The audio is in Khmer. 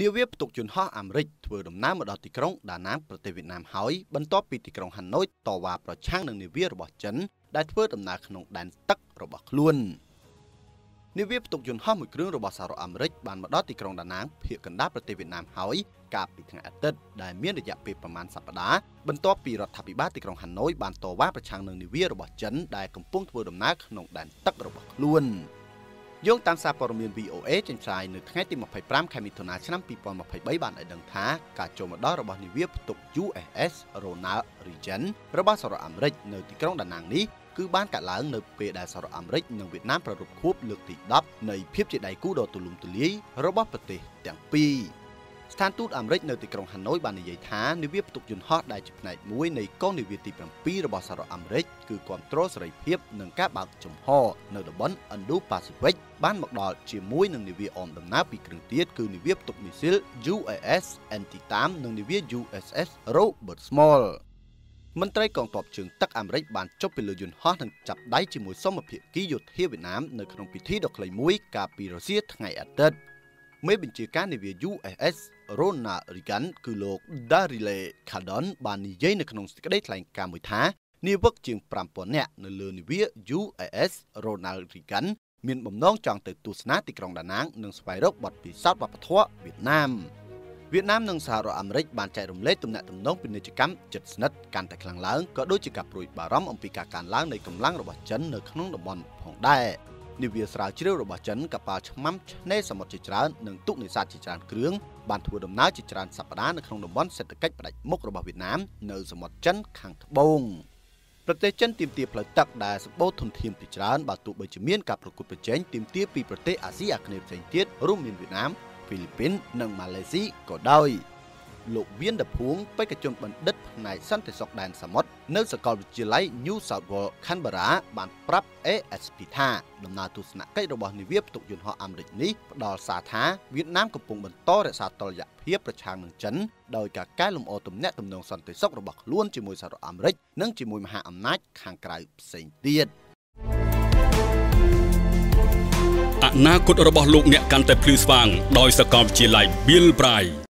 នាវាផ្ទុកយន្តហោះអាមេរិកធ្វើដំណើរមកដល់ទីក្រុងដាណាងប្រទេសវៀតណាមហើយបន្ទាប់ពីទីក្រុងហាណូយតវ៉ាប្រឆាំងនឹងនាវារបស់ចិនដែលធ្វើដំណើរក្នុងដែនទឹករបស់ខ្លួននាវាផ្ទុកយន្តហោះមួយគ្រឿងរបស់សហរដ្ឋអាមេរិកបានមកដល់ទីក្រុងដាណាងភាគកណ្ដាលប្រទេសវៀតណាមហើយកាលពីថ្ងៃអាទិត្យដែលមានរយៈពេលប្រមាណសប្តាហ៍បន្ទាប់ពីរដ្ឋាភិបាលទីក្រុងហាណូយបានតវ៉ាប្រឆាំងនឹងនាវារបស់ចិនដែលកំពុងធ្វើដំណើរក្នុងដែនទឹករបស់ខ្លួន។ យោងតាមសារព័ត៌មាន VOA ចេញផ្សាយនៅថ្ងៃទី25ខែមិថុនាឆ្នាំ2023បានឲ្យដឹងថាការចូលមកដល់របស់នាវាផ្ទុក USS Ronald Reagan របស់សហរដ្ឋអាមេរិកនៅទីក្រុងដាណាងនេះគឺបានកាត់ឡើងនៅពេលដែលសហរដ្ឋអាមេរិកនិងវៀតណាមប្រារព្ធខួបលើកទី10នៃភាពជាដៃគូដ៏ទូលំទូលាយរបស់ប្រទេសទាំងពីរស្ថានទូតអាមេរិកនៅទីក្រុងហាណូយបាននិយាយថានាវាផ្ទុកយន្តហោះដែលជាផ្នែកមួយនៃកងនាវាទី7របស់សហរដ្ឋអាមេរិកគឺគ្រប់គ្រងសេរីភាពនិងការបើកចំហនៅតំបន់ Indo-Pacific បានមកដល់ជាមួយនឹងនាវាអមដំណើរពីគ្រឿងទៀតគឺនាវាផ្ទុកមីស៊ីល USS Antietam និងនាវា USS Robert Small មន្ត្រីកងទ័ពជើងទឹកអាមេរិកបានចុះពីលើយន្តហោះនិងចាប់ដៃជាមួយសមភាគីយោធាវៀតណាមនៅក្នុងពិធីដ៏ខ្លីមួយកាលពីរុស្ស៊ីថ្ងៃអាទិត្យមេបញ្ជាការនាវា USS Ronald Reagan គឺលោក Daryl Cardon បាននិយាយនៅក្នុងសេចក្តីថ្លែងការណ៍មួយថានាវិកជាង5000នាក់នៅលើនាវា USS Ronald Reagan មានបំណងចង់ទៅទស្សនាទីក្រុងដាណាងនិងស្វែងរកបទពិសោធន៍វប្បធម៌វៀតណាមវៀតណាមនិងសហរដ្ឋអាមេរិកបានចែករំលែកទំនាក់ទំនងពាណិជ្ជកម្មជិតស្និទ្ធកាន់តែខ្លាំងឡើងក៏ដូចជាការព្រួយបារម្ភអំពីការកើនឡើងនៃកម្លាំងរបស់ចិននៅក្នុងតំបន់ផងដែរនាវាស្រាវជ្រាវរបស់ចិនកប៉ាល់ឆ្មាំឆ្នេរសមុទ្រជាច្រើននិងទូកនេសាទជាច្រើនគ្រឿងបានធ្វើដំណើរជាច្រើនសប្តាហ៍នៅក្នុងតំបន់សេដ្ឋកិច្ចផ្ដាច់មុខរបស់វៀតណាមនៅសមុទ្រចិនខាងត្បូង ប្រទេសចិនទាមទារផ្លូវទឹកដែលសម្បូរធនធានពីច្រើនបើទោះបីជាមានការប្រកួតប្រជែងទាមទារពីប្រទេសអាស៊ីអាគ្នេយ៍ផ្សេងទៀតរួមមានវៀតណាម ហ្វីលីពីន និងម៉ាឡេស៊ីក៏ដោយ។ លោកវៀនដភួងបេក្ខជនបណ្ឌិតផ្នែកសន្តិសុខដែនសមុទ្រនៅសាកលវិទ្យាល័យ New South Wales Canberra បានប្រាប់ ASP ថាដំណើរទស្សនកិច្ចរបស់នាវាផ្ទុកយន្តហោះអាមេរិកនេះផ្ដល់សារថាវៀតណាមកំពុងបន្តរក្សាតុល្យភាពប្រឆាំងនឹងចិនដោយការកែលម្អទំនាក់ទំនងសន្តិសុខរបស់ខ្លួនជាមួយសហរដ្ឋអាមេរិកនិងជាមួយមហាអំណាចខាងក្រៅផ្សេងទៀតអនាគតរបស់លោកអ្នកកាន់តែភ្លឺស្វាងដោយសាកលវិទ្យាល័យ Bill Bray